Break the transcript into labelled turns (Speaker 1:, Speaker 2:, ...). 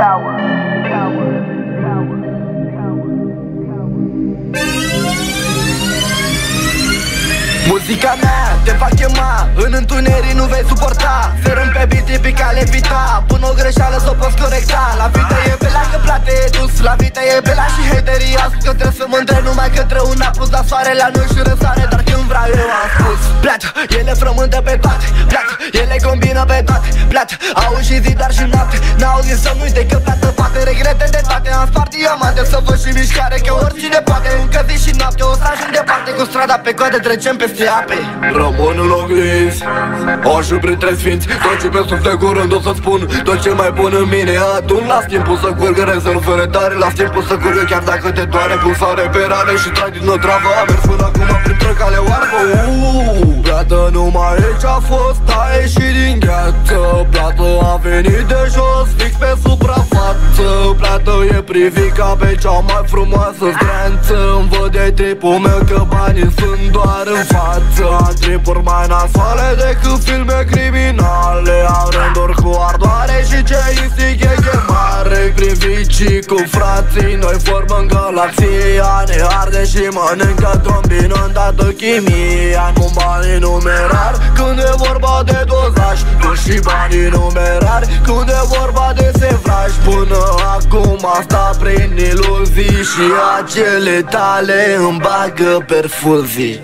Speaker 1: power. power. power. Muzica mea te va chema În întuneric nu vei suporta Sărâm pe beat, e pica levita Pun o greșeală, s-o poți corecta La vita e bela că plate e dus La vita e bela și haterii au că trebuie să mă întreb Numai către un apus la soare La noi și răsare, dar când vreau eu am spus Plat, ele frământă pe toate pe toate Pleată, au și zi dar și noapte. N-au zis să nu uite că pleată poate Regrete de toate, am spart diamante Să văd și mișcare că oricine poate Încă zi și noapte. O să ajung departe Cu strada pe coadă trecem peste ape.
Speaker 2: Rămân în oglinzi Așa printre sfinți. Tot ce pe suflet curând o să spun Tot ce mai bun în mine. Atunci las timpul să curgă rezerv fără tare Las timpul să curgă chiar dacă te doare Pulsare pe rane și trai din o travă. Am mers până acum printre cale oarbă. Uuuu Plată numai aici a fost A ieșit din gheață. Plată a venit de jos Fix pe suprafață. Plată e privica pe cea mai frumoasă zdreanță Îmi văd de tripul meu că banii sunt doar în față. Am tripuri mai nasoale decât filme criminale. Am rânduri cu ardoare și ce instig e chemare. Prin vicii cu frații Noi formăm galaxia Ne arde și mănâncă combinând dată chimia Cu banii numerar Când e vorba de dozaj Tu și banii numerari Când e vorba de sevraj. Până acum asta prin iluzii Și acele tale îmi bagă perfuzii